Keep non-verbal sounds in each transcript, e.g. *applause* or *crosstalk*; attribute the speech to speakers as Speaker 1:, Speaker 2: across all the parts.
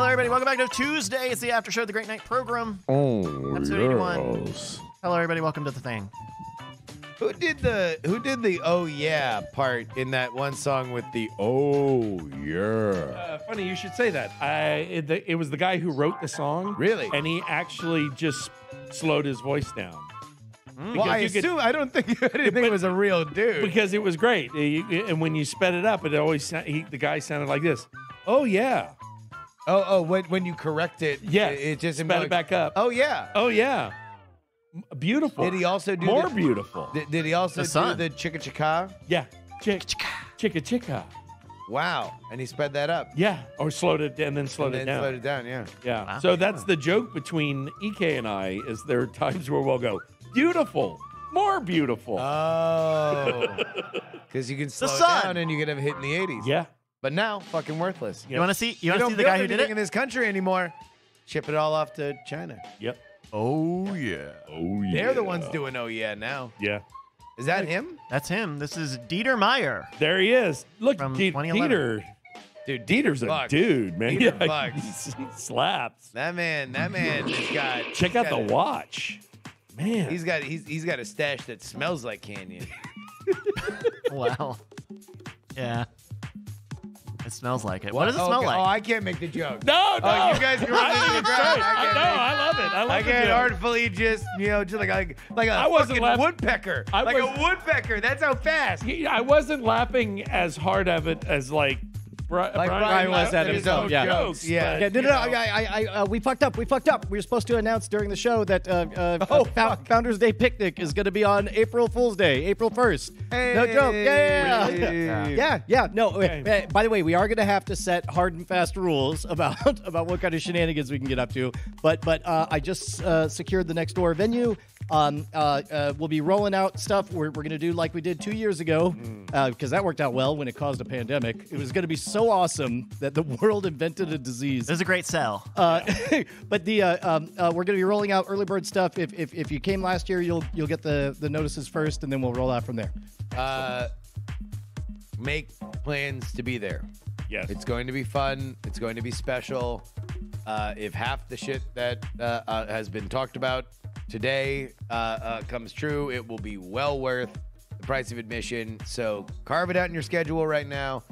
Speaker 1: Hello, everybody. Welcome back to Tuesday. It's the after show of the Great Night program.
Speaker 2: Oh,
Speaker 1: Episode 81. Hello, everybody. Welcome to the thing.
Speaker 3: Who did the Who did the oh yeah part in that one song with the oh yeah?
Speaker 2: Uh, funny you should say that. I it, the, it was the guy who wrote the song.
Speaker 3: Really?
Speaker 2: And he actually just slowed his voice down
Speaker 3: Well, I
Speaker 2: you could-
Speaker 3: assume I don't think *laughs* I didn't think it was a real dude.
Speaker 2: because it was great. You- you- And when you sped it up, it always he, the guy sounded like this. Oh yeah,
Speaker 3: oh oh when when you correct it,
Speaker 2: yeah.
Speaker 3: it, it just
Speaker 2: sped it back up.
Speaker 3: Oh yeah.
Speaker 2: Oh yeah, beautiful.
Speaker 3: Did he also do
Speaker 2: more
Speaker 3: the,
Speaker 2: beautiful?
Speaker 3: Did, did he also
Speaker 1: The
Speaker 3: do
Speaker 1: sun.
Speaker 3: the chicka chicka?
Speaker 2: yeah, chick, chicka chicka. chicka.
Speaker 3: Wow, and he sped that up.
Speaker 2: Yeah, or slowed it and then slowed
Speaker 3: and
Speaker 2: it down.
Speaker 3: slowed it down. Yeah.
Speaker 2: Yeah.
Speaker 1: Wow.
Speaker 2: So that's the joke between Ek and I is there are times where we'll go, beautiful, more beautiful.
Speaker 3: Oh, *laughs* *laughs* because you can slow it
Speaker 1: sun.
Speaker 3: down and you can have a hit in the '80s.
Speaker 2: yeah.
Speaker 3: But now, fucking worthless.
Speaker 1: You want to see? You
Speaker 3: You
Speaker 1: want to see the guy who did it?
Speaker 3: in this country anymore. Ship it all off to China.
Speaker 2: Yep.
Speaker 1: Oh yeah.
Speaker 2: Oh yeah.
Speaker 3: They're the ones doing oh yeah now.
Speaker 2: Yeah.
Speaker 3: Is that him?
Speaker 1: That's him. This is Dieter Meier.
Speaker 2: There he is. Look,
Speaker 1: From
Speaker 2: Die-
Speaker 1: 2011.
Speaker 2: Dieter.
Speaker 3: Dude,
Speaker 2: Dieter's a
Speaker 3: Bucks.
Speaker 2: dude, man.
Speaker 3: Dieter
Speaker 2: Yeah,
Speaker 3: Bucks.
Speaker 2: he slaps.
Speaker 3: That man, that man has got. *laughs*
Speaker 2: Check
Speaker 3: he's
Speaker 2: out the
Speaker 3: got a-
Speaker 2: watch, man.
Speaker 3: He's got he's he's got a stash that smells like Canyon. *laughs*
Speaker 1: Wow. yeah. It smells like it. What does it smell
Speaker 3: okay.
Speaker 1: like?
Speaker 3: Oh, I can't make the joke.
Speaker 2: no, oh, no.
Speaker 3: Oh, you guys can run into the
Speaker 2: I,
Speaker 3: ground. I
Speaker 2: I,
Speaker 3: can't
Speaker 2: no,
Speaker 3: make-
Speaker 2: I love it. I love
Speaker 3: I
Speaker 2: it.
Speaker 3: can't artfully just you know just like like like a
Speaker 2: I wasn't
Speaker 3: fucking
Speaker 2: laughing-
Speaker 3: woodpecker,
Speaker 2: I
Speaker 3: like
Speaker 2: was-
Speaker 3: a woodpecker. That's how fast.
Speaker 2: I wasn't laughing as hard of it as like, Bri-
Speaker 3: Like
Speaker 2: Brian,
Speaker 3: Brian was at
Speaker 2: his
Speaker 3: himself,
Speaker 2: own
Speaker 3: yeah.
Speaker 2: jokes,
Speaker 3: Yeah.
Speaker 2: but,
Speaker 4: Yeah, no, no, no. I, I, I, uh, we fucked up. We fucked up. We were supposed to announce during the show that uh, uh, *laughs*
Speaker 3: Oh,
Speaker 4: uh, Founders Day picnic is going to be on April Fool's Day, April first. Hey. No joke. Yeah, yeah, *laughs* yeah. Yeah, yeah. No.
Speaker 2: Okay.
Speaker 4: uh, by the way, we are going to have to set hard and fast rules about *laughs* about what kind of shenanigans we can get up to. But but uh, I just uh, secured the next door venue. Um, uh, uh, we'll be rolling out stuff. We're, we're going to do like we did two years ago because that worked out well when it caused a pandemic. It was going to be so awesome that the *laughs* world invented a disease.
Speaker 1: This is a great sell.
Speaker 4: Uh, *laughs* but the uh, um, uh, we're going to be rolling out early bird stuff. If, if, if you came last year, you'll you'll get the, the notices first, and then we'll roll out from there.
Speaker 3: Uh, make plans to be there.
Speaker 2: Yes.
Speaker 3: It's going to be fun. It's going to be special. Uh, if half the shit that uh, uh, has been talked about today uh, uh, comes true, it will be well worth the price of admission. So carve it out in your schedule right now.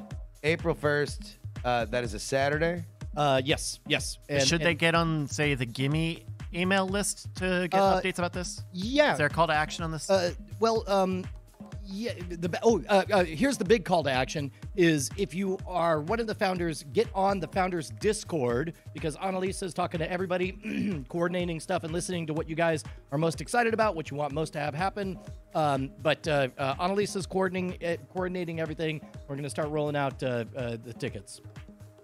Speaker 3: April 1st. Uh, that is a Saturday.
Speaker 4: Uh, yes, yes. And,
Speaker 1: Should they
Speaker 4: and-
Speaker 1: get on, say, the Gimme email list to get
Speaker 4: Uh,
Speaker 1: updates about this?
Speaker 4: Yeah.
Speaker 1: Is there a call to action on this?
Speaker 4: Uh, well, um, yeah. The oh, uh, uh, here's the big call to action: is if you are one of the founders, get on the founders Discord because Annalisa is talking to everybody, *clears throat* coordinating stuff and listening to what you guys are most excited about, what you want most to have happen. Um, but uh, uh, Annalisa's coordinating uh, coordinating everything. We're gonna start rolling out uh, uh, the tickets.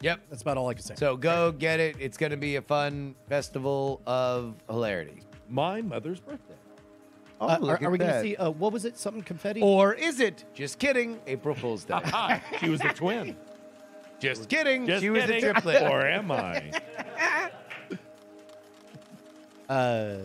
Speaker 3: Yep.
Speaker 4: That's about all I can say.
Speaker 3: So go get it. It's going to be a fun festival of hilarity.
Speaker 2: My mother's birthday.
Speaker 3: Oh,
Speaker 4: Uh, are, are we going to see? Uh, what was it? Something confetti?
Speaker 3: Or is it? Just kidding. April Fool's Day. *laughs*
Speaker 2: She was a twin. *laughs*
Speaker 3: Just kidding.
Speaker 2: Just
Speaker 3: she was
Speaker 2: kidding.
Speaker 3: a *laughs* triplet.
Speaker 2: Or am I?
Speaker 4: Uh,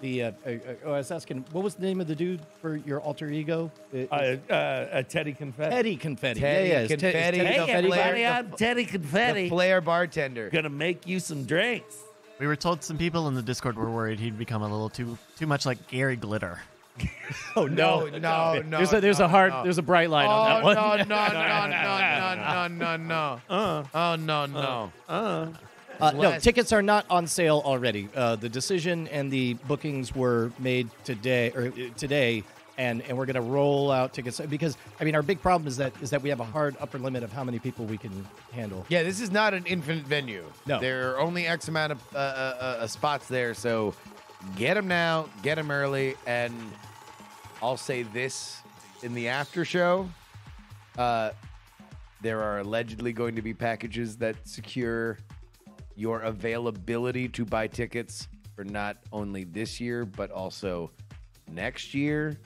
Speaker 4: the uh, uh, uh, oh, I was asking, what was the name of the dude for your alter ego? Uh,
Speaker 2: Uh, uh, a Teddy Confetti.
Speaker 4: Teddy Confetti.
Speaker 3: Teddy
Speaker 4: yeah, yeah,
Speaker 3: Confetti.
Speaker 4: it's Teddy
Speaker 3: Hey,
Speaker 4: Confetti.
Speaker 3: everybody,
Speaker 2: I'm Teddy
Speaker 3: the
Speaker 2: Confetti.
Speaker 3: flair bartender.
Speaker 2: Gonna make you some drinks.
Speaker 1: We were told some people in the Discord were worried he'd become a little too too much like Gary Glitter. *laughs*
Speaker 4: Oh
Speaker 3: No,
Speaker 4: no,
Speaker 3: no, no.
Speaker 4: There's a there's
Speaker 3: no,
Speaker 4: a hard
Speaker 3: no.
Speaker 4: there's a bright line
Speaker 3: Oh
Speaker 4: on that one. *laughs*
Speaker 3: no, no, no, no, no, no, no, no.
Speaker 2: Uh,
Speaker 3: Oh no, no.
Speaker 2: uh.
Speaker 4: Uh, no, tickets are not on sale already. Uh, the decision and the bookings were made today or uh, today, and and we're gonna roll out tickets because I mean our big problem is that is that we have a hard upper limit of how many people we can handle.
Speaker 3: Yeah, this is not an infinite venue.
Speaker 4: No.
Speaker 3: there are only X amount of uh, uh, uh, spots there. So get them now, get them early, and I'll say this in the after show. Uh, there are allegedly going to be packages that secure your availability to buy tickets for not only this year but also next year.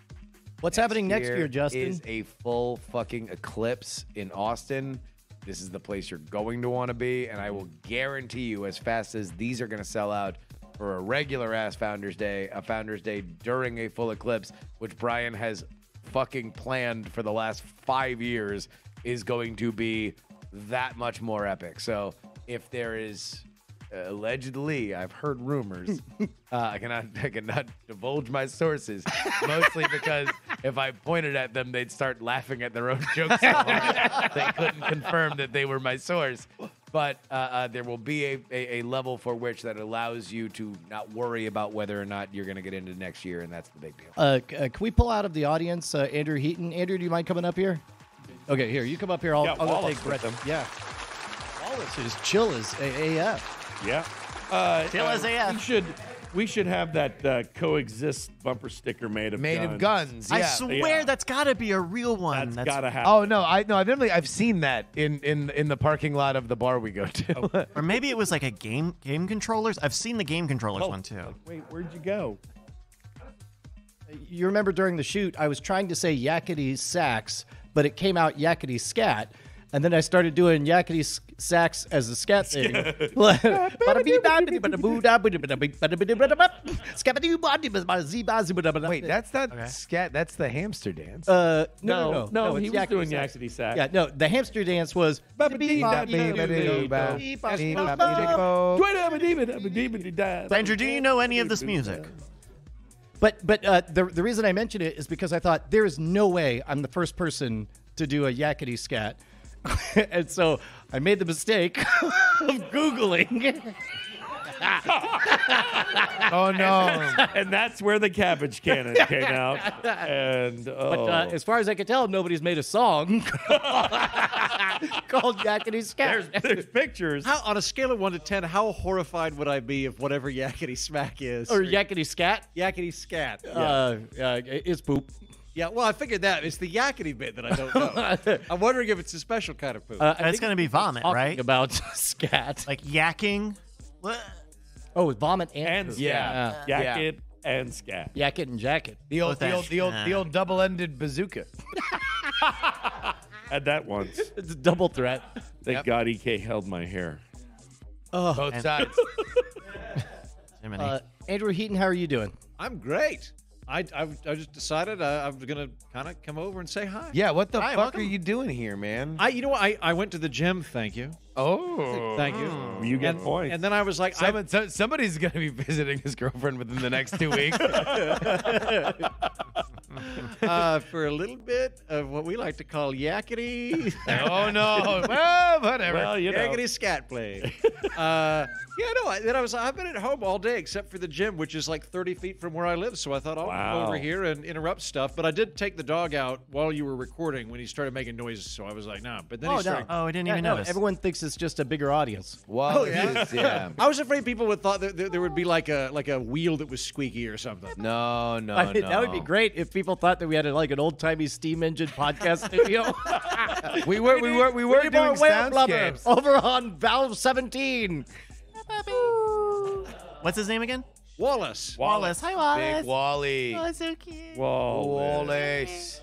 Speaker 4: What's happening next year, Justin?
Speaker 3: Is a full fucking eclipse in Austin. This is the place you're going to want to be, and I will guarantee you, as fast as these are going to sell out for a regular ass Founders Day, a Founders Day during a full eclipse, which Brian has fucking planned for the last five years, is going to be that much more epic. So if there is allegedly, I've heard rumors. *laughs* uh, I cannot, I cannot divulge my sources, mostly because *laughs* if I pointed at them, they'd start laughing at their own *laughs* jokes. so they couldn't confirm that they were my source. But uh, uh, there will be a, a, a level for which that allows you to not worry about whether or not you're going to get into next year, and that's the big deal.
Speaker 4: Uh, c- uh, can we pull out of the audience uh, Andrew Heaton? Andrew, do you mind coming up here? Okay, here you come up here. I'll,
Speaker 2: Yeah,
Speaker 4: I'll
Speaker 2: Wallace
Speaker 4: take Brett.
Speaker 2: them.
Speaker 4: Yeah, Wallace is chill as A- AF.
Speaker 2: Yeah. Uh,
Speaker 1: Chill as AF.
Speaker 2: We should we should have that uh, coexist bumper sticker made of
Speaker 3: Made
Speaker 2: guns.
Speaker 3: of guns. Yeah.
Speaker 1: I swear
Speaker 2: Yeah.
Speaker 1: that's got to be a real one.
Speaker 2: That's
Speaker 1: That's,
Speaker 2: gotta happen.
Speaker 3: Oh no, I no, I've definitely I've seen that in in in the parking lot of the bar we go to. *laughs*
Speaker 1: Or maybe it was like a game game controllers. I've seen the game controllers
Speaker 2: Oh,
Speaker 1: one too.
Speaker 2: Wait, where'd you go?
Speaker 4: You remember during the shoot, I was trying to say yakety sax, but it came out yakety scat. And then I started doing yakety s- sax as a scat *laughs* thing.
Speaker 3: Wait, that's not
Speaker 1: Okay.
Speaker 3: scat. That's the hamster dance.
Speaker 4: Uh, no, no,
Speaker 2: No, no,
Speaker 4: it's
Speaker 2: he was doing
Speaker 4: sax.
Speaker 2: yakety sax.
Speaker 4: Yeah, no, the hamster dance was.
Speaker 1: Andrew, do you know any of this music?
Speaker 4: But but uh, the the reason I mention it is because I thought there is no way I'm the first person to do a yakety scat, *laughs* and so I made the mistake *laughs* of googling. *laughs*
Speaker 3: oh no!
Speaker 2: and that's where the cabbage cannon came out. And oh,
Speaker 4: But uh, as far as I can tell, nobody's made a song called yakety scat.
Speaker 2: there's, there's pictures.
Speaker 5: How, on a scale of one to ten, how horrified would I be if whatever yakety smack is
Speaker 4: or yakety scat.
Speaker 5: yakety scat?
Speaker 4: Uh, uh, it's poop.
Speaker 5: Yeah, well, I figured that it's the yakety bit that I don't know. *laughs* I'm wondering if it's a special kind of poop.
Speaker 4: Uh, I
Speaker 1: It's going to be vomit,
Speaker 4: talking
Speaker 1: right?
Speaker 4: About *laughs* scat.
Speaker 1: Like yakking. What?
Speaker 4: Oh, with vomit and,
Speaker 2: And
Speaker 3: Yeah.
Speaker 4: Uh,
Speaker 3: Yeah.
Speaker 2: Jacket and scat.
Speaker 4: Yakket and jacket.
Speaker 3: The old, the old, the old, the old double-ended bazooka. *laughs*
Speaker 2: Had that once.
Speaker 4: It's a double threat.
Speaker 2: Thank
Speaker 3: Yep.
Speaker 2: God EK held my hair.
Speaker 3: Both sides.
Speaker 4: Uh, Andrew Heaton, how are you doing?
Speaker 5: I'm great. I, I, I just decided I, I'm going to kind of come over and say hi.
Speaker 3: Yeah. What the
Speaker 1: Hi,
Speaker 3: fuck
Speaker 1: welcome.
Speaker 3: are you doing here, man?
Speaker 5: I, you know what? I, I went to the gym. Thank you.
Speaker 3: oh,
Speaker 5: Thank you.
Speaker 2: You get
Speaker 5: and,
Speaker 2: points.
Speaker 5: And then I was like, I,
Speaker 3: Someone, so, somebody's gonna be *laughs* visiting his girlfriend within the next two weeks. *laughs* *laughs*
Speaker 5: uh, for a little bit of what we like to call yakety. *laughs*
Speaker 3: oh no! *laughs* Well, whatever.
Speaker 2: well, you know.
Speaker 5: Yakety scat play. uh, yeah, no. I, then I was. I've been at home all day except for the gym, which is like 30 feet from where I live. So I thought I'll
Speaker 2: Wow.
Speaker 5: come over here and interrupt stuff. But I did take the dog out while you were recording when he started making noises. So I was like, nah. But then
Speaker 4: Oh,
Speaker 5: he
Speaker 4: no.
Speaker 5: started.
Speaker 1: oh, I didn't
Speaker 4: Yeah,
Speaker 1: even
Speaker 4: no,
Speaker 1: notice.
Speaker 4: everyone thinks it's just a bigger audience.
Speaker 3: Well,
Speaker 5: Oh, yeah?
Speaker 3: it is, yeah.
Speaker 5: I was afraid people would thought that there, there would be like a like a wheel that was squeaky or something.
Speaker 3: No, no,
Speaker 4: I mean,
Speaker 3: no.
Speaker 4: That would be great if people thought that we had like an old timey steam engine podcast *laughs* studio.
Speaker 3: We were, we were, we were
Speaker 4: Need
Speaker 3: doing
Speaker 4: more whale blubber
Speaker 3: soundscapes.
Speaker 4: over on Valve 17.
Speaker 1: What's his name again?
Speaker 5: Wallace.
Speaker 1: Wallace. Hi, Wallace.
Speaker 3: Big Wally.
Speaker 1: Oh, so cute.
Speaker 2: Whoa.
Speaker 3: Wallace.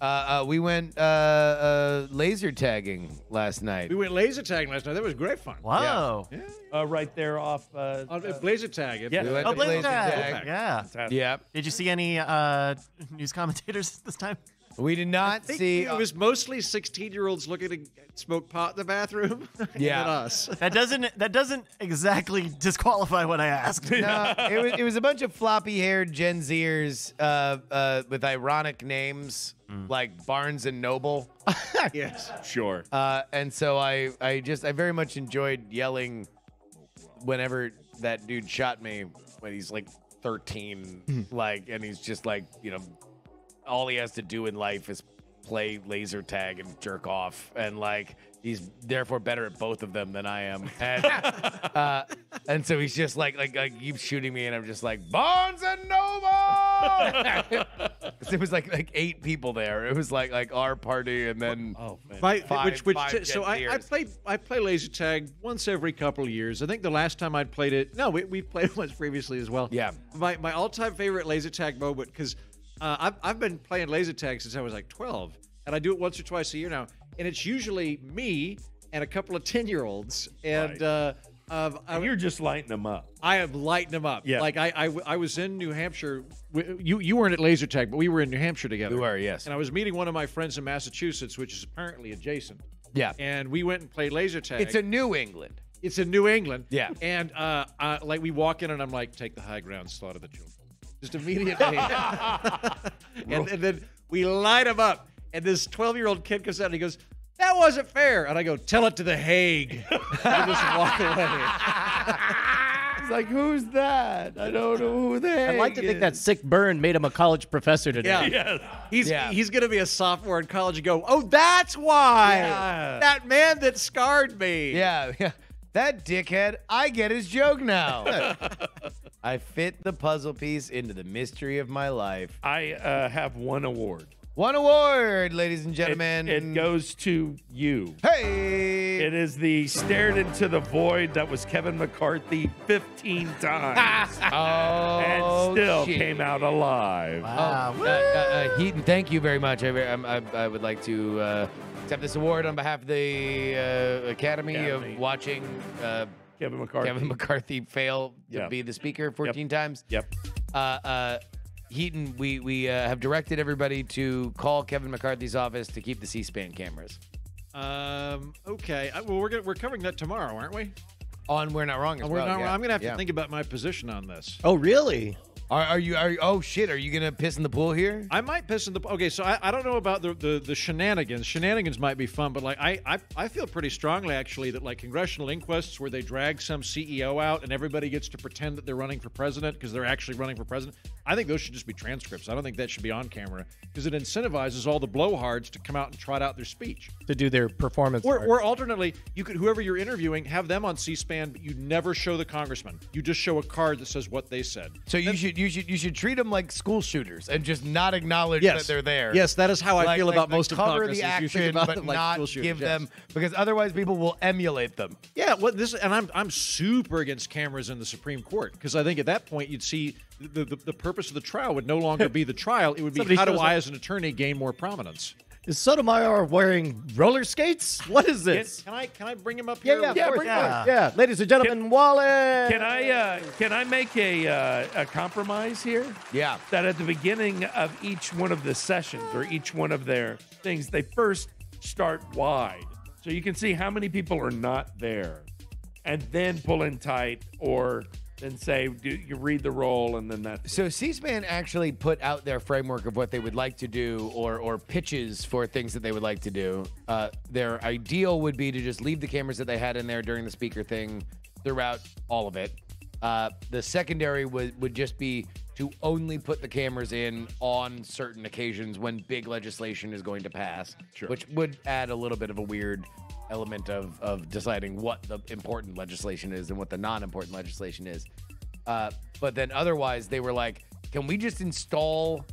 Speaker 3: Uh, uh, we went uh, uh, laser tagging last night.
Speaker 5: We went laser tagging last night. That was great fun.
Speaker 1: Whoa.
Speaker 2: Uh, right there off. Uh,
Speaker 5: On uh, laser tag.
Speaker 2: Yeah.
Speaker 3: We went
Speaker 1: Oh,
Speaker 3: to
Speaker 1: Blazer
Speaker 3: laser
Speaker 1: tag.
Speaker 3: tag.
Speaker 1: Yeah.
Speaker 3: Yeah,
Speaker 1: Did you see any uh, news commentators *laughs* this time?
Speaker 3: We did not
Speaker 5: I think
Speaker 3: see.
Speaker 5: it was mostly 16 year olds looking to smoke pot in the bathroom. *laughs*
Speaker 3: Yeah.
Speaker 5: Us.
Speaker 1: That doesn't that doesn't exactly disqualify what I asked.
Speaker 3: no, it was it was a bunch of floppy-haired Gen Zers uh, uh, with ironic names like Barnes and Noble, *laughs*
Speaker 5: yes.
Speaker 2: Sure.
Speaker 3: uh, and so I I just I very much enjoyed yelling whenever that dude shot me when he's like 13, like, and he's just like you know all he has to do in life is play laser tag and jerk off and like he's therefore better at both of them than I am *laughs* and uh, and so he's just like like like keeps shooting me and I'm just like Barnes and Noble *laughs* there was like like eight people there it was like like our party and then
Speaker 2: oh man.
Speaker 5: My,
Speaker 3: Five-
Speaker 5: which, which,
Speaker 3: five
Speaker 5: so I, I
Speaker 3: Zers.
Speaker 5: played I play laser tag once every couple of years. I think the last time I'd played it, no, we, we played *laughs* once previously as well.
Speaker 3: Yeah.
Speaker 5: My my all time favorite laser tag moment because uh, I've I've been playing laser tag since I was like 12, and I do it once or twice a year now, and it's usually me and a couple of 10 year olds, and
Speaker 2: Right.
Speaker 5: uh, uh, I,
Speaker 2: And you're just lighting them up.
Speaker 5: I am lighting them up.
Speaker 2: Yeah.
Speaker 5: Like I, I, I was in New Hampshire. You you weren't at laser tag, but we were in New Hampshire together.
Speaker 3: We were, yes.
Speaker 5: And I was meeting one of my friends in Massachusetts, which is apparently adjacent.
Speaker 3: yeah
Speaker 5: And we went and played laser tag.
Speaker 3: it's a New England
Speaker 5: It's in New England.
Speaker 3: Yeah.
Speaker 5: And uh, uh, like we walk in and I'm like, take the high ground, slaughter the children. Just immediately. *laughs* and, and then we light him up. And this 12 year old kid comes out and he goes, that wasn't fair. And I go, tell it to the Hague. *laughs* and just walk away.
Speaker 3: It's like, who's that? I don't know who that
Speaker 4: I'd like to think that sick burn made him a college professor today.
Speaker 5: Yeah. He's
Speaker 3: Yeah.
Speaker 5: he's gonna be a sophomore in college and go, oh, that's why
Speaker 3: Yeah.
Speaker 5: that man that scarred me.
Speaker 3: Yeah, yeah. That dickhead, I get his joke now. *laughs* I fit the puzzle piece into the mystery of my life.
Speaker 2: I uh, have one award.
Speaker 3: One award, ladies and gentlemen.
Speaker 2: it goes to you.
Speaker 3: Hey!
Speaker 2: It is the stared into the void that was Kevin McCarthy 15 *laughs* times *laughs*
Speaker 3: oh,
Speaker 2: and still
Speaker 3: shit.
Speaker 2: came out alive.
Speaker 1: Wow.
Speaker 3: Uh, uh, uh, Heaton, thank you very much. I, I, I, I would like to uh, accept this award on behalf of the uh, Academy,
Speaker 2: Academy.
Speaker 3: of watching uh,
Speaker 2: Kevin McCarthy.
Speaker 3: Kevin McCarthy fail to
Speaker 2: Yeah.
Speaker 3: be the speaker 14 times.
Speaker 2: Yep.
Speaker 3: Uh, uh, Heaton, we, we uh, have directed everybody to call Kevin McCarthy's office to keep the C-SPAN cameras
Speaker 5: Um. Okay. I, well, we're gonna, we're covering that tomorrow, aren't we?
Speaker 3: on. We're not wrong. As
Speaker 5: We're
Speaker 3: well.
Speaker 5: not-
Speaker 3: yeah.
Speaker 5: I'm gonna have
Speaker 3: Yeah.
Speaker 5: to think about my position on this.
Speaker 4: Oh, really?
Speaker 3: Are, are you? Are you? Oh shit! Are you gonna piss in the pool here?
Speaker 5: I might piss in the. pool. Okay, so I, I don't know about the, the the shenanigans. Shenanigans might be fun, but like I, I I feel pretty strongly actually that like congressional inquests where they drag some CEO out and everybody gets to pretend that they're running for president because they're actually running for president. I think those should just be transcripts. I don't think that should be on camera because it incentivizes all the blowhards to come out and trot out their speech.
Speaker 4: To do their performance.
Speaker 5: Or,
Speaker 4: art.
Speaker 5: or alternately, you could whoever you're interviewing have them on C-SPAN, but you never show the congressman. You just show a card that says what they said.
Speaker 3: So you should you should you should treat them like school shooters and just not acknowledge
Speaker 5: Yes,
Speaker 3: that they're there.
Speaker 5: Yes, that is how I
Speaker 3: Like-
Speaker 5: feel
Speaker 3: like-
Speaker 5: about most of
Speaker 3: cover the
Speaker 5: is you think
Speaker 3: action, *laughs* but
Speaker 5: them like
Speaker 3: not give
Speaker 5: yes.
Speaker 3: them because otherwise people will emulate them.
Speaker 5: Yeah, what this and I'm I'm super against cameras in the Supreme Court because I think at that point you'd see the, the the purpose of the trial would no longer be the trial. It would be *laughs*
Speaker 4: Somebody
Speaker 5: how do I
Speaker 4: up-
Speaker 5: as an attorney gain more prominence.
Speaker 4: Is Sotomayor wearing roller skates? What is this?
Speaker 5: can I can I bring him up
Speaker 4: Yeah,
Speaker 5: here?
Speaker 4: yeah,
Speaker 1: Yeah,
Speaker 4: course,
Speaker 1: bring
Speaker 4: yeah.
Speaker 1: on.
Speaker 4: yeah. Ladies and gentlemen, Wallace.
Speaker 2: Can I uh, can I make a uh, a compromise here?
Speaker 3: Yeah.
Speaker 2: That at the beginning of each one of the sessions or each one of their things, they first start wide, so you can see how many people are not there, and then pull in tight, or then say do you read the roll and then that
Speaker 3: So C-SPAN actually put out their framework of what they would like to do, or or pitches for things that they would like to do. Uh, their ideal would be to just leave the cameras that they had in there during the speaker thing throughout all of it. Uh, the secondary would would just be to only put the cameras in on certain occasions when big legislation is going to pass, which would add a little bit of a weird element of of deciding what the important legislation is and what the non-important legislation is. Uh, but then otherwise, they were like, can we just install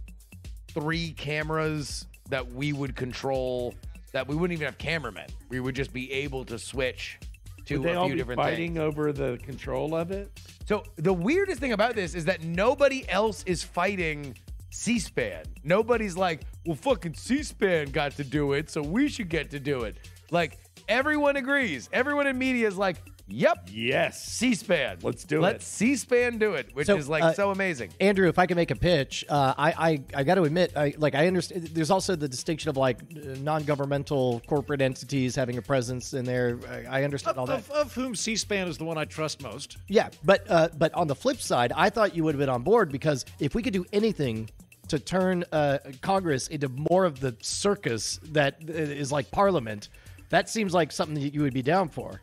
Speaker 3: three cameras that we would control? That we wouldn't even have cameramen. We would just be able to switch to
Speaker 2: they
Speaker 3: a
Speaker 2: all
Speaker 3: few
Speaker 2: be
Speaker 3: different
Speaker 2: fighting
Speaker 3: things.
Speaker 2: over the control of it.
Speaker 3: So the weirdest thing about this is that nobody else is fighting C-SPAN. Nobody's like, well, fucking C-SPAN got to do it, so we should get to do it. Like everyone agrees. Everyone in media is like, yep,
Speaker 2: Yes.
Speaker 3: C-SPAN.
Speaker 2: Let's do it.
Speaker 3: Let
Speaker 2: it.
Speaker 3: C-SPAN do it, which
Speaker 4: So,
Speaker 3: is like
Speaker 4: uh,
Speaker 3: so amazing.
Speaker 4: Andrew, if I can make a pitch, uh, I, I I got to admit, I like I understand. There's also the distinction of like uh, non-governmental corporate entities having a presence in there. I, I understand all
Speaker 5: Of,
Speaker 4: that.
Speaker 5: of, of whom C-SPAN is the one I trust most.
Speaker 4: Yeah, but uh, but on the flip side, I thought you would have been on board because if we could do anything to turn uh, Congress into more of the circus that uh, like Parliament, that seems like something that you would be down for.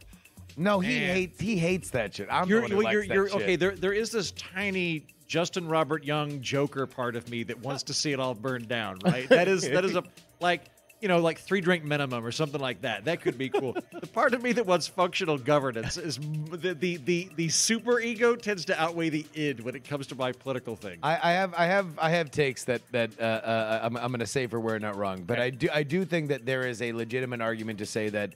Speaker 3: No, he
Speaker 5: Man.
Speaker 3: hates he hates that shit. I'm the
Speaker 5: You're,
Speaker 3: one who
Speaker 5: you're,
Speaker 3: likes
Speaker 5: you're,
Speaker 3: that
Speaker 5: you're
Speaker 3: shit.
Speaker 5: okay. There, there is this tiny Justin Robert Young Joker part of me that wants to see it all burned down. Right? That is that is a *laughs* like you know like three drink minimum or something like that. That could be cool. the part of me that wants functional governance is the the the, the super ego tends to outweigh the id when it comes to my political thing.
Speaker 3: I, I have I have I have takes that that uh, uh, I'm, I'm going to say for we're not wrong, but I do I do think that there is a legitimate argument to say that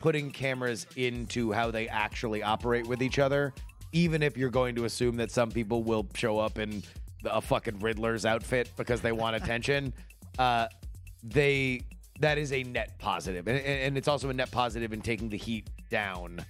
Speaker 3: putting cameras into how they actually operate with each other, even if you're going to assume that some people will show up in a fucking Riddler's outfit because they want attention, *laughs* uh, they that is a net positive, and, and and it's also a net positive in taking the heat down.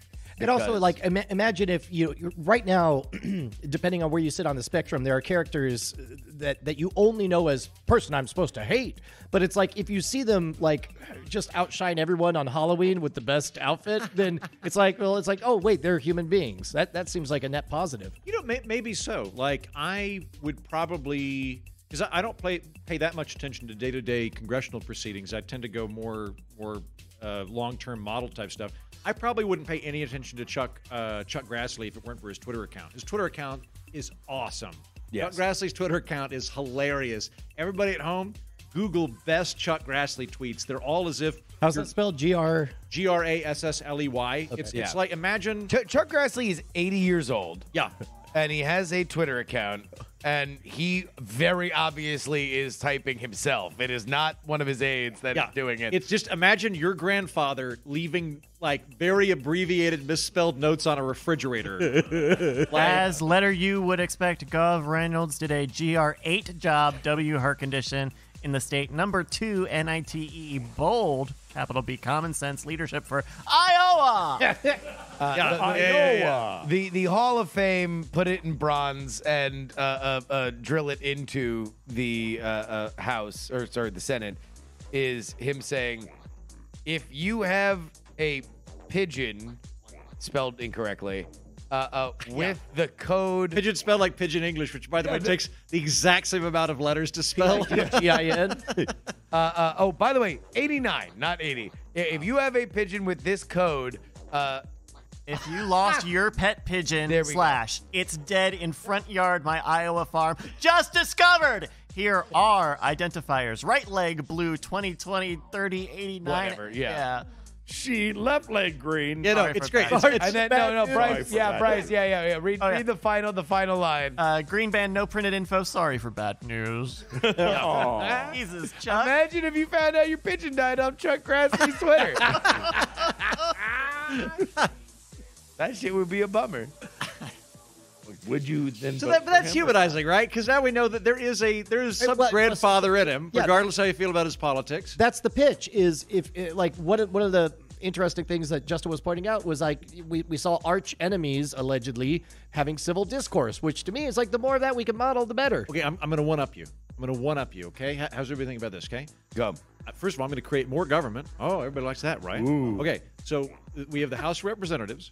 Speaker 4: And also, like, ima- imagine if you right now, *clears throat* depending on where you sit on the spectrum, there are characters uh, that that you only know as person I'm supposed to hate. But it's like if you see them like just outshine everyone on Halloween with the best outfit, *laughs* then it's like, well, it's like, oh wait, they're human beings. That that seems like a net positive.
Speaker 5: You know, may, maybe so. Like, I would probably because I, I don't play, pay that much attention to day to day congressional proceedings. I tend to go more more uh, long term model type stuff. I probably wouldn't pay any attention to Chuck uh, Chuck Grassley if it weren't for his Twitter account. His Twitter account is awesome.
Speaker 3: Yes.
Speaker 5: Chuck Grassley's Twitter account is hilarious. Everybody at home, Google best Chuck Grassley tweets. They're all as if
Speaker 4: How's that spelled? G R.
Speaker 5: G R A S S L E Y. It's
Speaker 3: Yeah.
Speaker 5: it's like imagine.
Speaker 3: Ch- Chuck Grassley is 80 years old.
Speaker 5: Yeah. *laughs*
Speaker 3: and he has a Twitter account, and he very obviously is typing himself. It is not one of his aides that is
Speaker 5: yeah,
Speaker 3: doing it.
Speaker 5: It's just imagine your grandfather leaving like very abbreviated, misspelled notes on a refrigerator. *laughs*
Speaker 1: As letter U would expect, Gov. Reynolds did a GR8 job, W her condition, in the state number two NITE E bold, capital B common sense leadership for Iowa. *laughs*
Speaker 5: yeah,
Speaker 3: the,
Speaker 5: yeah, yeah, yeah.
Speaker 3: the the Hall of Fame put it in bronze and uh, uh, uh, drill it into the uh, uh, House or sorry the Senate is him saying if you have a pigeon spelled incorrectly uh, uh, with the code
Speaker 5: Pigeon spelled like pidgin English, which by the way takes the exact same amount of letters to spell.
Speaker 4: G I N.
Speaker 3: Uh, uh, oh, by the way, 89, not 80. If you have a pigeon with this code, uh,
Speaker 1: If you lost *laughs* your pet pigeon slash it's dead in front yard my Iowa farm just discovered. Here are identifiers. Right leg blue 2020 30 89.
Speaker 3: Whatever, yeah.
Speaker 2: She left leg green.
Speaker 5: You know,
Speaker 1: Sorry
Speaker 5: it's great.
Speaker 1: that.
Speaker 5: It's, it's,
Speaker 3: and then no, no, Bryce,
Speaker 2: for
Speaker 3: yeah,
Speaker 2: that.
Speaker 3: Bryce, yeah, yeah, yeah. Read,
Speaker 1: Oh, yeah.
Speaker 3: read the final, the final line.
Speaker 1: Uh, green band, no printed info. Sorry for bad news. *laughs*
Speaker 2: Aw.
Speaker 1: Jesus, Chuck.
Speaker 3: Imagine if you found out your pigeon died on Chuck Grassley's Twitter. *laughs* that shit would be a bummer. *laughs*
Speaker 2: Would you then?
Speaker 5: so
Speaker 2: vote
Speaker 5: that, but
Speaker 2: for
Speaker 5: that's
Speaker 2: him?
Speaker 5: humanizing, right? Because now we know that there is a there is some
Speaker 4: well,
Speaker 5: grandfather in him,
Speaker 4: yeah.
Speaker 5: regardless how you feel about his politics.
Speaker 4: That's the pitch. Is if like what one of the interesting things that Justin was pointing out was like we, we saw arch enemies allegedly having civil discourse, which to me is like the more of that we can model, the better.
Speaker 5: Okay, I'm, I'm going to one up you. I'm going to one up you. Okay, How- how's everything about this? Okay.
Speaker 3: Go.
Speaker 5: Uh, First of all, I'm going to create more government. Oh, everybody likes that, right? Okay, so uh, we have the House of Representatives,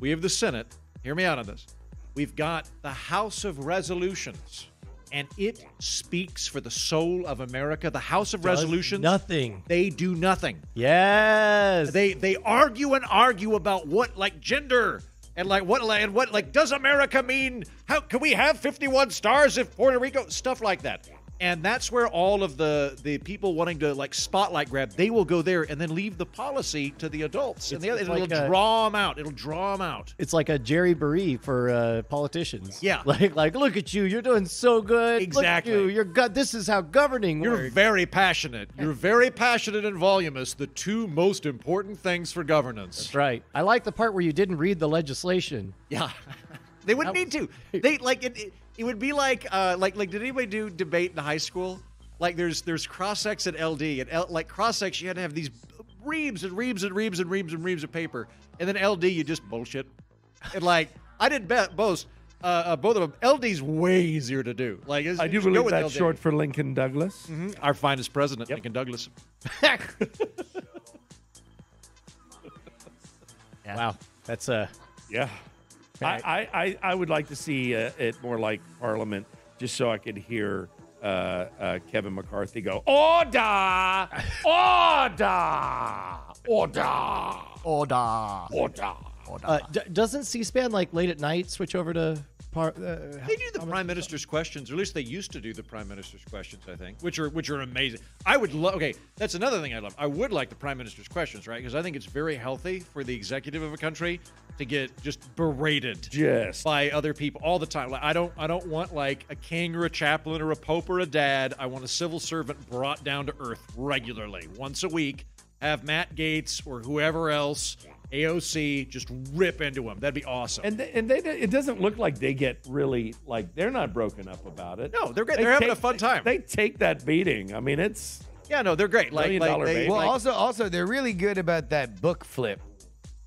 Speaker 5: we have the Senate. Hear me out on this. We've got the House of Resolutions, and it speaks for the soul of America. The House of Resolutions,
Speaker 4: Nothing.
Speaker 5: they do nothing.
Speaker 4: Yes.
Speaker 5: They they argue and argue about what like gender and like what and what like does America mean? How can we have 51 stars if Puerto Rico stuff like that? And that's where all of the the people wanting to like spotlight grab, they will go there and then leave the policy to the adults. and the, other, it'll
Speaker 4: like a-
Speaker 5: draw them out. It'll draw them out.
Speaker 4: it's like a Jerry Barry for uh, politicians.
Speaker 5: Yeah. *laughs*
Speaker 4: Like like look at you, you're doing so good.
Speaker 5: Exactly.
Speaker 4: Look at you, you're good. This is how governing
Speaker 5: You're
Speaker 4: works.
Speaker 5: very passionate. You're very passionate and voluminous. The two most important things for governance.
Speaker 4: That's right. I like the part where you didn't read the legislation.
Speaker 5: Yeah, *laughs* they wouldn't need to. They like it. It, it would be like uh, like like did anybody do debate in high school? Like there's there's cross ex and LD and L, like cross ex you had to have these reams and reams and reams and reams and reams of paper, and then LD you just bullshit. And like I did bet both. Uh, uh, both of them. LD's way easier to do. Like it's-
Speaker 2: I do believe that's
Speaker 5: LD.
Speaker 2: short for Lincoln Douglas.
Speaker 5: Mhm. Our finest president, Lincoln Douglas. *laughs* *laughs*
Speaker 1: Yeah.
Speaker 4: Wow. That's uh
Speaker 2: Yeah. I, I, I, I would like to see uh, it more like Parliament, just so I could hear uh, uh, Kevin McCarthy go, Order! *laughs* Order! Order!
Speaker 1: Order.
Speaker 2: Order!
Speaker 4: Uh, d- doesn't C-SPAN like late at night switch over to uh,
Speaker 5: They do the prime minister's questions, or at least they used to do the prime minister's questions. I think, which are which are amazing. I would love. Okay, that's another thing I love. I would like the prime minister's questions, right? Because I think it's very healthy for the executive of a country to get just berated
Speaker 2: yes.
Speaker 5: by other people all the time. Like I don't I don't want like a king or a chaplain or a pope or a dad. I want a civil servant brought down to earth regularly, once a week. Have Matt Gaetz or whoever else, AOC, just rip into him. That'd be awesome.
Speaker 2: And they, and they it doesn't look like they get really like they're not broken up about it.
Speaker 5: No, they're great.
Speaker 2: They
Speaker 5: They're having
Speaker 2: take-
Speaker 5: a fun time.
Speaker 2: They take that beating. I mean, it's
Speaker 5: yeah, no, they're great. Like,
Speaker 2: Million
Speaker 5: like they,
Speaker 2: baby.
Speaker 3: Well,
Speaker 5: like-
Speaker 3: also, also, they're really good about that book flip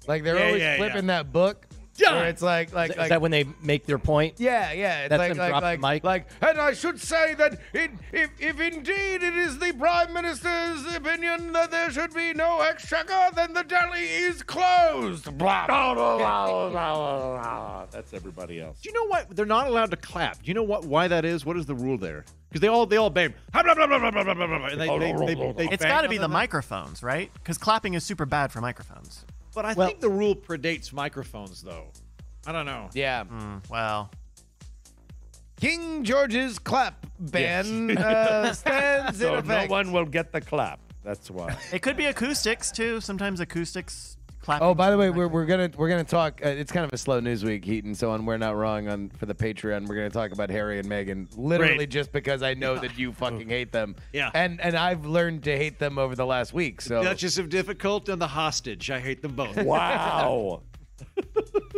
Speaker 3: Like they're
Speaker 5: Yeah,
Speaker 3: always
Speaker 5: yeah,
Speaker 3: flipping
Speaker 5: yeah.
Speaker 3: that book
Speaker 5: done.
Speaker 3: Where it's like, like,
Speaker 4: is
Speaker 3: like,
Speaker 4: that when they make their point?
Speaker 3: Yeah, yeah. It's
Speaker 4: That's
Speaker 3: like,
Speaker 4: them
Speaker 3: like, like,
Speaker 4: mic?
Speaker 3: like, and I should say that it, if, if indeed it is the prime minister's opinion that there should be no exchequer, then the deli is closed. Blah, blah, blah, blah, blah, blah.
Speaker 2: That's everybody else.
Speaker 5: Do you know what? They're not allowed to clap. Do you know what? Why that is? What is the rule there? Because they all they all bang. Blah, blah, blah, blah, blah, blah, blah, and they, they, they, they,
Speaker 1: they
Speaker 5: It's
Speaker 1: got to be the microphones, right? Because clapping is super bad for microphones.
Speaker 5: But I
Speaker 4: Well-
Speaker 5: think the rule predates microphones, though. I don't know.
Speaker 3: Yeah.
Speaker 1: Mm, well,
Speaker 3: King George's clap ban uh, *laughs* stands in
Speaker 2: So no one will get the clap. That's why.
Speaker 1: it could be acoustics too. Sometimes acoustics clapping.
Speaker 3: Oh, by the way, we're, we're gonna we're gonna talk. Uh, it's kind of a slow news week, Heaton. So on we're not wrong on for the Patreon, we're gonna talk about Harry and Meghan, literally
Speaker 5: Great.
Speaker 3: just because I know that you fucking hate them.
Speaker 5: Yeah.
Speaker 3: and and I've learned to hate them over the last week. So
Speaker 5: Duchess of Difficult and the Hostage. I hate them both.
Speaker 2: Wow.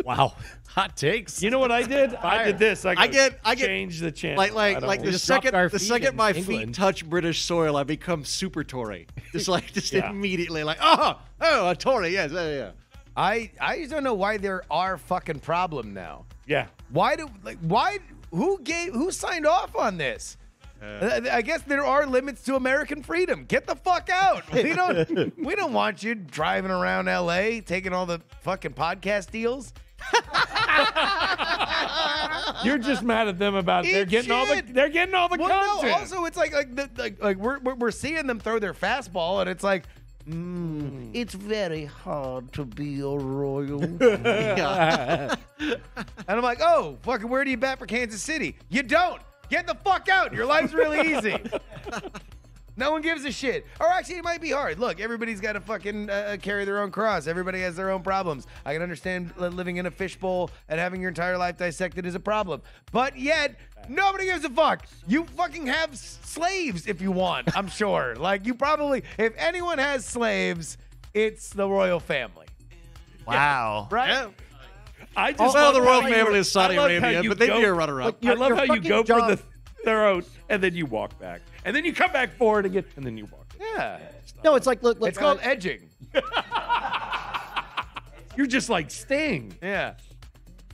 Speaker 4: Wow. *laughs* Hot takes.
Speaker 2: You know what I did? I did this. I,
Speaker 5: I get- I get-
Speaker 2: change the channel.
Speaker 5: Like like like the second the second my
Speaker 4: England.
Speaker 5: feet touch British soil, I become super Tory. Just like *laughs* just
Speaker 2: Yeah.
Speaker 5: immediately like oh oh a Tory yes yeah yeah.
Speaker 3: I I just don't know why there are fucking problem now.
Speaker 2: yeah.
Speaker 3: Why do like why who gave who signed off on this? Uh, I guess there are limits to American freedom. Get the fuck out. *laughs* We don't we don't want you driving around LA taking all the fucking podcast deals. *laughs*
Speaker 2: You're just mad at them about they're
Speaker 3: Eat
Speaker 2: getting all the they're getting all the
Speaker 3: Well,
Speaker 2: content.
Speaker 3: no, also it's like like the, like, like we're, we're we're seeing them throw their fastball and it's like mm, it's very hard to be a royal. *laughs* and I'm like, "Oh, fucking where do you bat for Kansas City?" You don't. Get the fuck out. Your life's really easy. *laughs* No one gives a shit. Or actually, it might be hard. Look, everybody's got to fucking uh, carry their own cross. Everybody has their own problems. I can understand living in a fishbowl and having your entire life dissected is a problem. But yet, nobody gives a fuck. You fucking have slaves if you want, I'm *laughs* sure. like, you probably, if anyone has slaves, it's the royal family, *laughs*
Speaker 1: wow. *laughs*
Speaker 3: right?
Speaker 2: I just
Speaker 5: Well,
Speaker 2: love
Speaker 5: the royal family is Saudi
Speaker 2: I love how
Speaker 5: Arabia, but they'd
Speaker 2: go-
Speaker 5: be a runner-up.
Speaker 2: I love how you go
Speaker 4: job-
Speaker 2: for the throat and then you walk back, and then you come back forward again, and then you walk. Back.
Speaker 3: Yeah.
Speaker 4: No, it's like look, look
Speaker 3: It's called
Speaker 4: uh,
Speaker 3: edging. *laughs*
Speaker 2: You're just like Sting.
Speaker 3: Yeah.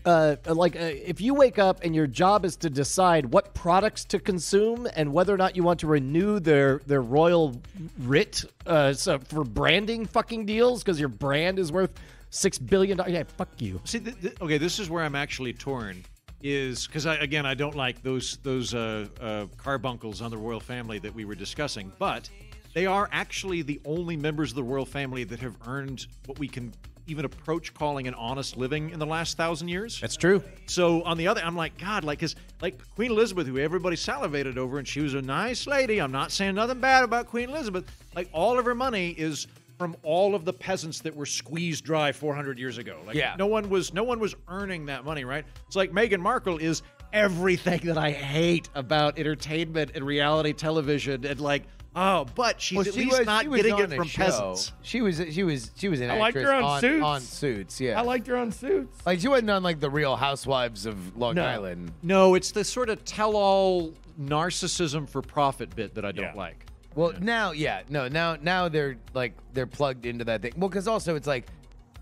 Speaker 4: uh, like uh, if you wake up and your job is to decide what products to consume and whether or not you want to renew their their royal writ uh, so for branding fucking deals because your brand is worth six billion dollars. Yeah, fuck you.
Speaker 5: See, th- th- okay, this is where I'm actually torn. Is because I again I don't like those those uh, uh, carbuncles on the royal family that we were discussing, but they are actually the only members of the royal family that have earned what we can even approach calling an honest living in the last thousand years.
Speaker 4: That's true.
Speaker 5: So on the other, I'm like, God, like, cause like Queen Elizabeth, who everybody salivated over, and she was a nice lady. I'm not saying nothing bad about Queen Elizabeth. Like, all of her money is from all of the peasants that were squeezed dry 400 years ago. Like,
Speaker 3: Yeah.
Speaker 5: no one was, no one was earning that money, right? It's like Meghan Markle is everything that I hate about entertainment and reality television, and like, oh, but she's
Speaker 3: Well,
Speaker 5: at
Speaker 3: she
Speaker 5: least
Speaker 3: was-
Speaker 5: not
Speaker 3: she was
Speaker 5: getting it from
Speaker 3: show.
Speaker 5: peasants.
Speaker 3: She was she was she was an
Speaker 2: I liked
Speaker 3: actress
Speaker 2: her on
Speaker 3: on
Speaker 2: Suits.
Speaker 3: on Suits. Yeah.
Speaker 2: I liked her on Suits.
Speaker 3: Like she wasn't on like the Real Housewives of Long
Speaker 2: No.
Speaker 3: Island.
Speaker 5: No, it's the sort of tell-all narcissism for profit bit that I don't
Speaker 2: Yeah.
Speaker 5: like.
Speaker 3: Well, now, yeah, no, now, now they're like they're plugged into that thing. Well, because also it's like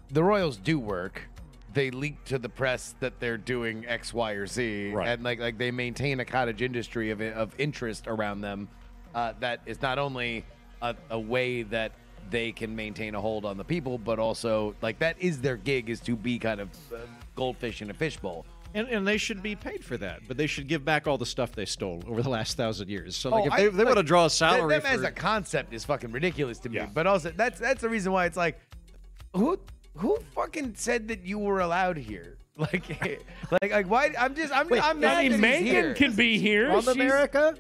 Speaker 3: the Royals do work. They leak to the press that they're doing X, Y, or Z,
Speaker 2: Right.
Speaker 3: and like like they maintain a cottage industry of of interest around them. Uh, that is not only a, a way that they can maintain a hold on the people, but also like that is their gig is to be kind of uh, goldfish in a fishbowl.
Speaker 5: And, and they should be paid for that, but they should give back all the stuff they stole over the last thousand years. So, like,
Speaker 3: Oh,
Speaker 5: if they, if they
Speaker 3: like,
Speaker 5: want to draw a salary
Speaker 3: them as a concept is fucking ridiculous to me.
Speaker 2: Yeah.
Speaker 3: But also that's that's the reason why it's like, who who fucking said that you were allowed here? *laughs* Like, like, like why? I'm just I'm I'm
Speaker 2: I
Speaker 3: mad
Speaker 2: mean,
Speaker 3: that he's.
Speaker 2: Meghan can be here.
Speaker 4: From
Speaker 2: She's-
Speaker 4: America.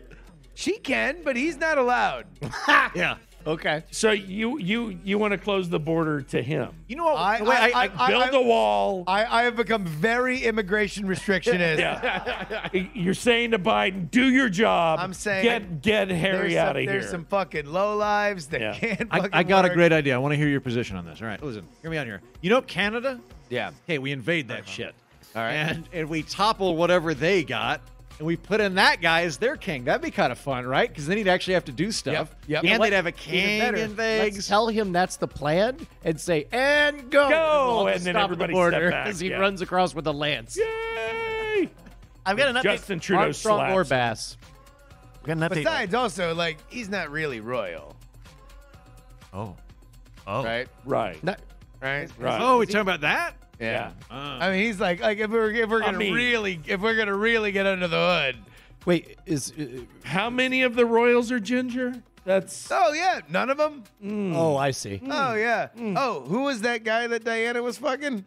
Speaker 3: She can, but he's not allowed. *laughs*
Speaker 5: yeah.
Speaker 4: Okay.
Speaker 2: So you you you want to close the border to him?
Speaker 5: You know what?
Speaker 3: I-
Speaker 5: wait,
Speaker 3: I-
Speaker 5: I,
Speaker 3: I-
Speaker 2: Build a wall.
Speaker 3: I, I have become very immigration restrictionist. *laughs*
Speaker 2: yeah. *laughs* You're saying to Biden, do your job.
Speaker 3: I'm saying-
Speaker 2: get get Harry out of here.
Speaker 3: there's some fucking low lives that
Speaker 2: Yeah.
Speaker 3: can't.
Speaker 5: I,
Speaker 3: fucking
Speaker 5: I got a great idea. I want to hear your position on this. All right, listen, hear me out here. You know Canada?
Speaker 3: Yeah.
Speaker 5: Hey, we invade that uh-huh. shit.
Speaker 3: All right.
Speaker 5: And and we topple whatever they got, and we put in that guy as their king. That'd be kind of fun, right? Because then he'd actually have to do stuff.
Speaker 3: yep.
Speaker 5: And
Speaker 4: Let-
Speaker 5: they'd have a king
Speaker 4: better,
Speaker 5: and
Speaker 4: Let's
Speaker 5: things.
Speaker 4: tell him that's the plan and say, and go.
Speaker 2: Go,
Speaker 4: all
Speaker 2: and then
Speaker 4: stop
Speaker 2: everybody
Speaker 4: the border
Speaker 2: step back,
Speaker 4: as he
Speaker 2: yeah.
Speaker 4: runs across with a lance.
Speaker 2: Yay!
Speaker 1: I've got an update.
Speaker 2: Justin Trudeau
Speaker 4: Armstrong or. Bass.
Speaker 1: I've got an update.
Speaker 3: Besides, also like he's not really royal,
Speaker 1: oh, oh,
Speaker 3: right?
Speaker 2: Right.
Speaker 4: Not-
Speaker 3: Right.
Speaker 2: Right.
Speaker 5: Oh, we talking about that?
Speaker 3: Yeah.
Speaker 5: Uh,
Speaker 3: I mean, he's like like if we're if we're
Speaker 2: I
Speaker 3: gonna
Speaker 2: mean-
Speaker 3: really if we're gonna really get under the hood.
Speaker 4: Wait, is uh,
Speaker 2: How many of the royals are ginger? That's
Speaker 3: Oh yeah, none of them.
Speaker 4: oh, I see.
Speaker 3: Oh yeah. Oh, who was that guy that Diana was fucking?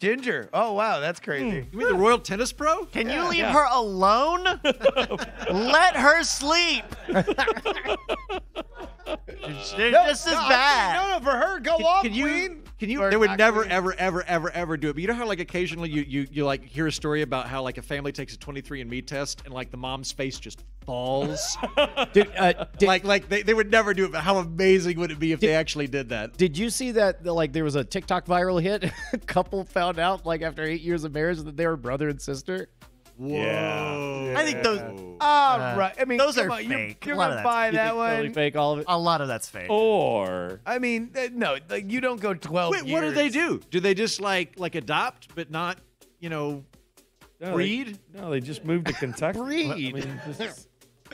Speaker 3: Ginger. Oh wow, that's crazy. Hmm.
Speaker 5: you mean the royal tennis pro?
Speaker 1: Can you leave her alone? *laughs* Let her sleep. *laughs* They're just as
Speaker 3: no, I-
Speaker 1: bad.
Speaker 3: No, no, for her, go off,
Speaker 5: Can you?
Speaker 3: queen.
Speaker 5: Can you?
Speaker 3: Or
Speaker 5: They would
Speaker 3: not
Speaker 5: never,
Speaker 3: queen.
Speaker 5: ever, ever, ever, ever do it. But you know how, like, occasionally you you you like hear a story about how like a family takes a 23andMe test and like the mom's face just falls. *laughs*
Speaker 4: Did, uh, did,
Speaker 5: like, like they, they would never do it. But how amazing would it be if they actually did that?
Speaker 4: did you see that? Like, there was a TikTok viral hit. *laughs* a couple found out, like, after eight years of marriage, that they were brother and sister.
Speaker 2: yeah.
Speaker 1: I think those
Speaker 3: All
Speaker 1: Uh,
Speaker 3: right. I mean,
Speaker 1: those are
Speaker 3: on, you're-
Speaker 1: fake.
Speaker 3: You're, gonna buy that one.
Speaker 4: totally fake all of it.
Speaker 1: a lot of that's fake.
Speaker 2: Or
Speaker 3: I mean, uh, no, like you don't go twelve.
Speaker 5: Wait, what do they do? Do they just like like adopt, but not, you know,
Speaker 2: no,
Speaker 5: breed?
Speaker 2: They, no, they just moved to Kentucky.
Speaker 4: Breed.
Speaker 2: I mean, just *laughs*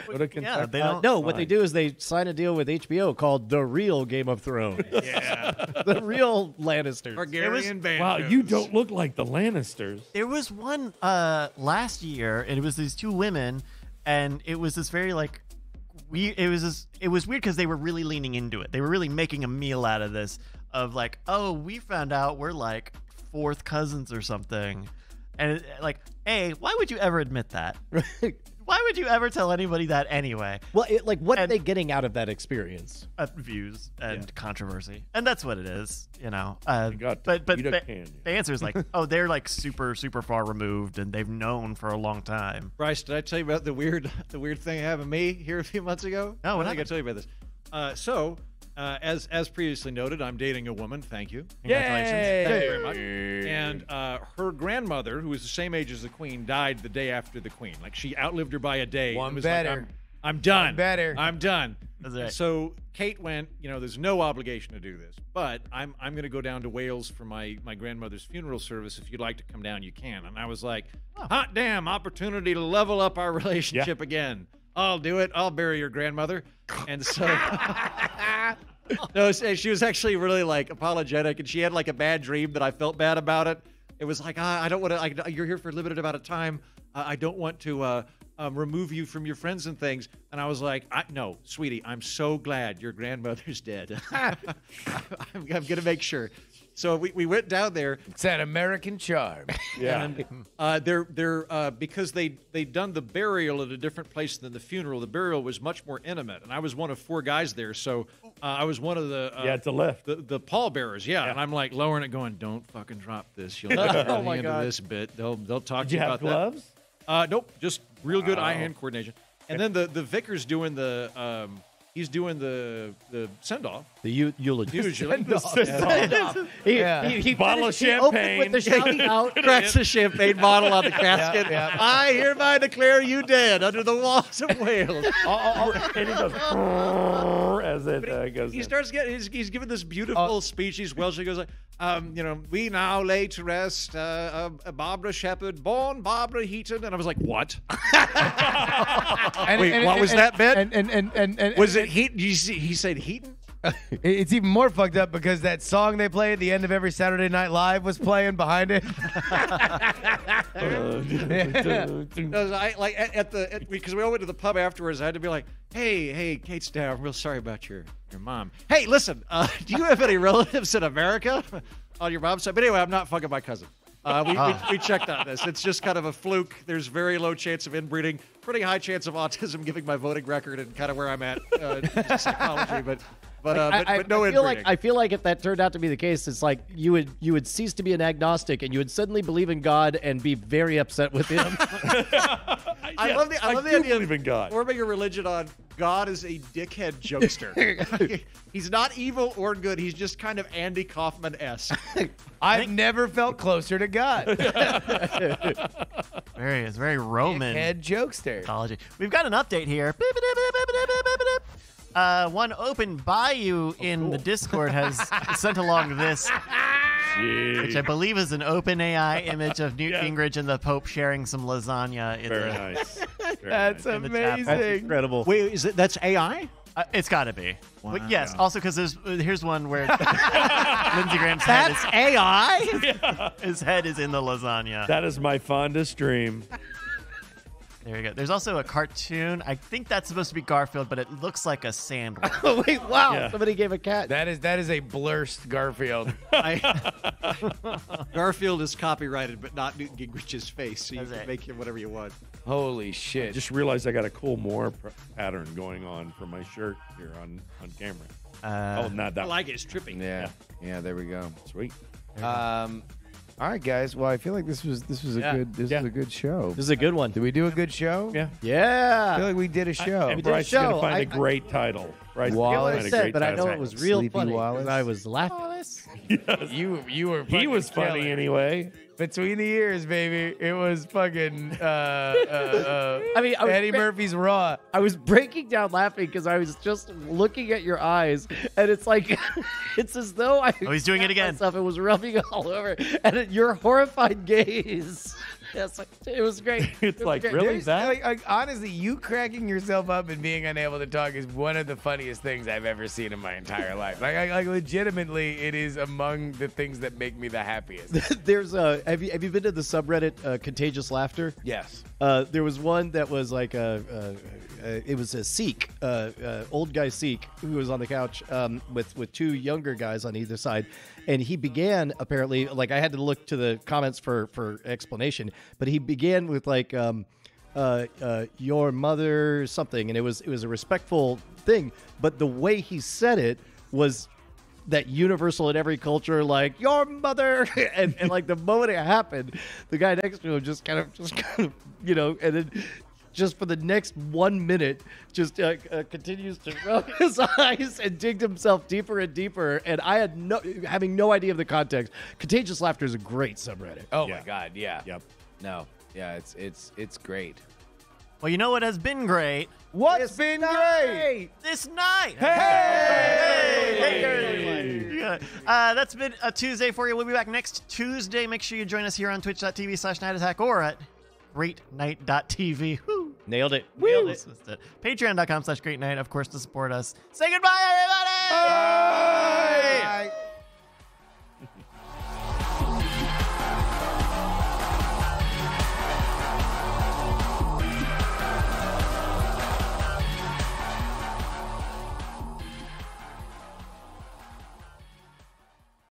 Speaker 2: go to Kentucky.
Speaker 1: Yeah, they don't.
Speaker 4: no, what they do is they sign a deal with HBO called The Real Game of Thrones. *laughs* yeah. the real Lannisters.
Speaker 5: Targaryen band.
Speaker 2: Wow, you don't look like the Lannisters.
Speaker 1: There was one uh last year, and it was these two women, and it was this very like we. It was this. It was weird because they were really leaning into it. They were really making a meal out of this. Of like, oh, we found out we're like fourth cousins or something, and it, like, hey, why would you ever admit that? *laughs* Why would you ever tell anybody that anyway?
Speaker 4: well, it, like, what are they getting out of that experience?
Speaker 1: Uh, views and controversy, and that's what it is, you know. Uh,
Speaker 2: got
Speaker 1: but but
Speaker 2: Peter
Speaker 1: the,
Speaker 2: Canyon.
Speaker 1: the answer is like, oh, they're like super super far removed, and they've known for a long time.
Speaker 5: Bryce, did I tell you about the weird *laughs* the weird thing happened to me here a few months ago?
Speaker 1: No, what
Speaker 5: I think I
Speaker 1: happened?
Speaker 5: tell you about this. Uh, so, uh, as as previously noted, I'm dating a woman. Thank you.
Speaker 1: Congratulations.
Speaker 2: Yay!
Speaker 5: Thank you very much. And uh, her grandmother, who was the same age as the queen, died the day after the queen. Like she outlived her by a day.
Speaker 3: One
Speaker 5: was
Speaker 3: better.
Speaker 5: Like, I'm, I'm done.
Speaker 3: better.
Speaker 5: I'm done.
Speaker 1: That's right.
Speaker 5: So Kate went. You know, there's no obligation to do this, but I'm I'm going to go down to Wales for my my grandmother's funeral service. If you'd like to come down, you can. And I was like, hot damn, opportunity to level up our *laughs* relationship again. I'll do it. I'll bury your grandmother. And so. *laughs* No, she was actually really like apologetic, and she had like a bad dream that I felt bad about it. It was like, ah, I don't want to. You're here for a limited amount of time. Uh, I don't want to uh, um, remove you from your friends and things. And I was like, I, no, sweetie, I'm so glad your grandmother's dead. *laughs* I'm, I'm gonna make sure. So we, we went down there,
Speaker 3: It's that American charm. *laughs*
Speaker 2: Yeah.
Speaker 5: and uh, they're they're uh, because they they'd done the burial at a different place than the funeral. The burial was much more intimate, and I was one of four guys there, so uh, I was one of the uh,
Speaker 2: You had to lift.
Speaker 5: the the pallbearers. Yeah. and I'm like lowering it, going, "Don't fucking drop this. You'll *laughs* never
Speaker 4: Oh my
Speaker 5: the end of this bit. They'll they'll talk
Speaker 2: Did
Speaker 5: to
Speaker 2: you
Speaker 5: you
Speaker 2: have
Speaker 5: about
Speaker 2: gloves?
Speaker 5: that." Uh, nope, just real good eye hand coordination. And then the the vicar's doing the um, he's doing the the send off.
Speaker 4: The eu- eulogy.
Speaker 5: Usually, *laughs*
Speaker 4: He,
Speaker 3: Yeah.
Speaker 4: he, he
Speaker 2: Bottle of
Speaker 4: finished- he opened
Speaker 2: champagne.
Speaker 4: with the shouting *laughs* out.
Speaker 5: cracks the champagne bottle on the casket.
Speaker 3: yeah.
Speaker 5: I hereby declare you dead under the walls of Wales. *laughs*
Speaker 2: and he goes as it uh, goes.
Speaker 5: he starts getting he's, he's giving this beautiful speech. He's Welsh. He goes like, um, you know, we now lay to rest uh, uh, Barbara Shepherd, born Barbara Heaton, and I was like, what?
Speaker 3: And- *laughs*
Speaker 5: Wait,
Speaker 3: and-
Speaker 5: what
Speaker 3: and-
Speaker 5: was
Speaker 3: and-
Speaker 5: that bit?
Speaker 3: And and and and, and
Speaker 5: Was it Heaton? You see, he said Heaton. *laughs*
Speaker 3: It's even more fucked up because that song they play at the end of every Saturday Night Live was playing behind it. *laughs*
Speaker 5: No, I like at, at the because we all went to the pub afterwards. I had to be like, "Hey, hey, Kate's down. I'm real sorry about your your mom. Hey, listen, uh, *laughs* do you have any relatives in America on your mom's side? But anyway, I'm not fucking my cousin. Uh, we, we, we checked on this. It's just kind of a fluke. There's very low chance of inbreeding, pretty high chance of autism, giving my voting record and kind of where I'm at uh, psychology. But but, uh, but,
Speaker 4: I,
Speaker 5: but no
Speaker 4: I feel like. I feel like if that turned out to be the case, it's like you would you would cease to be an agnostic and you would suddenly believe in God and be very upset with him. *laughs*
Speaker 5: I *laughs*
Speaker 2: Yeah,
Speaker 5: love the I
Speaker 2: I
Speaker 5: love the
Speaker 2: do
Speaker 5: idea
Speaker 2: believe in God.
Speaker 5: forming a religion on God is a dickhead jokester. *laughs* he's not evil or good. He's just kind of Andy Kaufman esque.
Speaker 3: I've never felt closer to God.
Speaker 1: Very, it's very Roman.
Speaker 3: Head jokester.
Speaker 1: mythology. We've got an update here. Uh, one open by bayou in the Discord has *laughs* sent along this, which I believe is an open AI image of Newt
Speaker 2: Yeah.
Speaker 1: Gingrich and the Pope sharing some lasagna. In
Speaker 2: Very
Speaker 1: the,
Speaker 2: nice. *laughs* Very
Speaker 3: That's
Speaker 2: nice.
Speaker 1: In the chat.
Speaker 3: amazing.
Speaker 6: Incredible.
Speaker 5: Wait, is it that's AI?
Speaker 1: Uh, it's got to be. But
Speaker 5: Wow.
Speaker 1: yes, also because there's uh, here's one where *laughs* Lindsey Graham's head is,
Speaker 5: AI.
Speaker 1: his head is in the lasagna.
Speaker 2: That is my fondest dream.
Speaker 1: There you go. There's also a cartoon. I think that's supposed to be Garfield, but it looks like a sandwich. *laughs*
Speaker 4: Oh wait, wow!
Speaker 2: Yeah.
Speaker 4: Somebody gave a cat.
Speaker 3: That is that is a blurst Garfield. *laughs*
Speaker 5: I, *laughs* Garfield is copyrighted, but not Newton Gingrich's face, so you
Speaker 1: That's
Speaker 5: can
Speaker 1: it.
Speaker 5: make him whatever you want.
Speaker 3: Holy
Speaker 2: I
Speaker 3: shit!
Speaker 2: just realized I got a cool moiré pr- pattern going on for my shirt here on, on camera.
Speaker 1: Uh,
Speaker 2: oh, not that.
Speaker 5: I like it. It's tripping.
Speaker 3: yeah, yeah. There we go.
Speaker 2: Sweet.
Speaker 3: Um, all right, guys. Well, I feel like this was this was a
Speaker 2: Yeah.
Speaker 3: good this
Speaker 2: Yeah.
Speaker 3: was a good show.
Speaker 6: This is a good one.
Speaker 3: Did we do a good show?
Speaker 2: Yeah. Yeah.
Speaker 3: I feel
Speaker 4: Yeah.
Speaker 3: like we did a show.
Speaker 2: And
Speaker 4: did a
Speaker 2: Bryce is going
Speaker 4: show.
Speaker 2: to find
Speaker 4: I-
Speaker 2: a great title. Bryce is
Speaker 3: Wallace.
Speaker 2: gonna
Speaker 4: what I
Speaker 2: find a
Speaker 4: said,
Speaker 2: great
Speaker 4: but I know
Speaker 2: title.
Speaker 4: it was real
Speaker 3: Sleepy
Speaker 4: funny. 'cause
Speaker 3: Wallace.
Speaker 4: I was laughing. *laughs*
Speaker 3: you you were
Speaker 2: He
Speaker 3: fucking
Speaker 2: was funny
Speaker 3: killer.
Speaker 2: anyway.
Speaker 3: between the years, baby. It was fucking uh, uh, uh,
Speaker 4: I mean, I was
Speaker 3: Eddie Murphy's Raw.
Speaker 4: I was breaking down laughing because I was just looking at your eyes, and it's like *laughs* it's as though I.
Speaker 1: Oh, he's doing it again.
Speaker 4: Myself, it was rubbing all over, and it, your horrified gaze. Yes, it was great. *laughs* It
Speaker 2: It's
Speaker 4: was
Speaker 2: like,
Speaker 4: great.
Speaker 2: really?
Speaker 3: There's-
Speaker 2: that?
Speaker 3: Like, like, honestly, you cracking yourself up and being unable to talk is one of the funniest things I've ever seen in my entire life. Like, I, like legitimately, it is among the things that make me the happiest. *laughs*
Speaker 4: There's a. Have you have you been to the subreddit uh, Contagious Laughter?
Speaker 3: yes.
Speaker 4: Uh, there was one that was like a, uh, uh, it was a Sikh, uh, uh, old guy Sikh, who was on the couch um, with with two younger guys on either side, and he began apparently like I had to look to the comments for for explanation, but he began with like. Um, uh, uh, your mother something, and it was it was a respectful thing, but the way he said it was that universal in every culture, like your mother, *laughs* and, and like the moment it happened, the guy next to him just kind of, just kind of, you know, and then just for the next one minute, just uh, uh, continues to rub *laughs* his eyes and dig himself deeper and deeper. And I had no, having no idea of the context. Contagious laughter is a great subreddit.
Speaker 3: Oh
Speaker 2: Yeah.
Speaker 3: my god. Yeah.
Speaker 2: Yep.
Speaker 3: No. Yeah. It's it's it's great.
Speaker 1: Well, you know what has been great
Speaker 3: What's been great?
Speaker 1: this night.
Speaker 3: Hey!
Speaker 1: Hey! Yeah. Uh, that's been a Tuesday for you. We'll be back next Tuesday. Make sure you join us here on twitch.tv slash night attack or at greatnight.tv. Woo.
Speaker 6: Nailed it.
Speaker 1: Nailed it. Patreon.com slash great night, of course, to support us. Say goodbye, everybody!